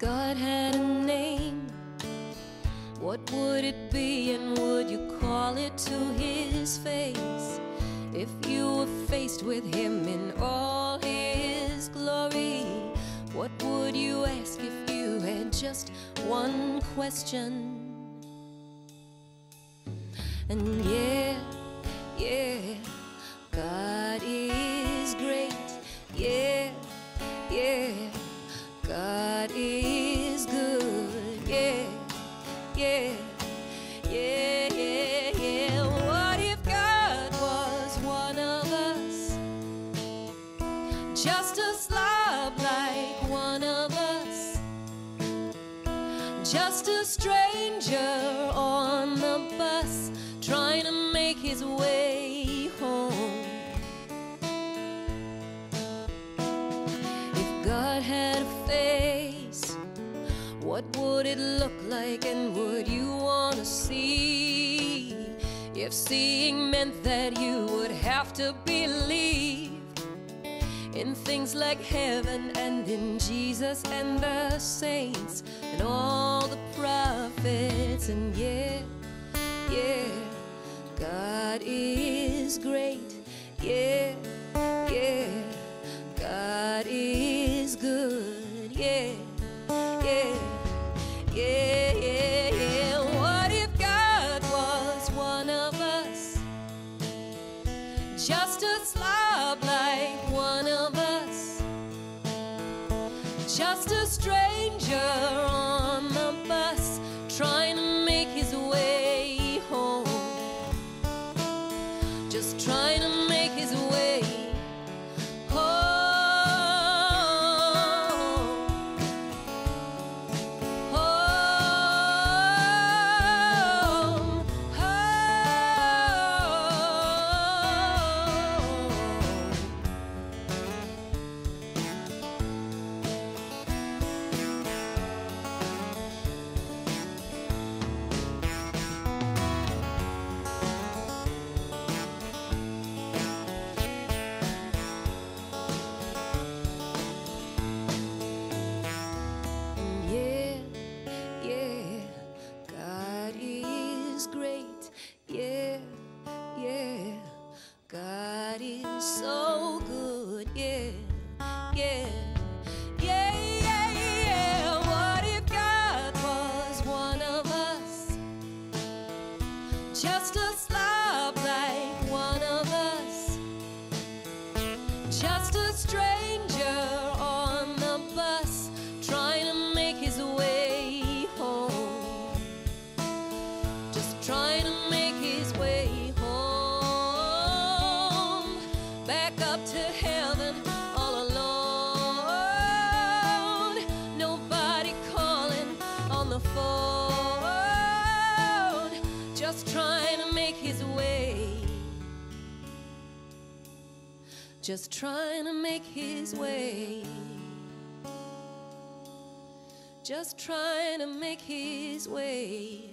God had a name, what would it be and would you call it to his face? If you were faced with him in all his glory, what would you ask if you had just one question? And yeah, yeah, God is great. Yeah, yeah, God is yeah, yeah, yeah, yeah. What if God was one of us? Just a slob like one of us. Just a stranger on the bus trying to make his way home. If God had face, what would it look like and would you want to see? If seeing meant that you would have to believe in things like heaven and in Jesus and the saints and all the prophets and yeah, yeah, God is great. Yeah, yeah, God is good. Yeah, yeah, yeah, yeah, yeah. What if God was one of us? Just a slob like one of us. Just a stranger Just a Just trying to make his way. Just trying to make his way.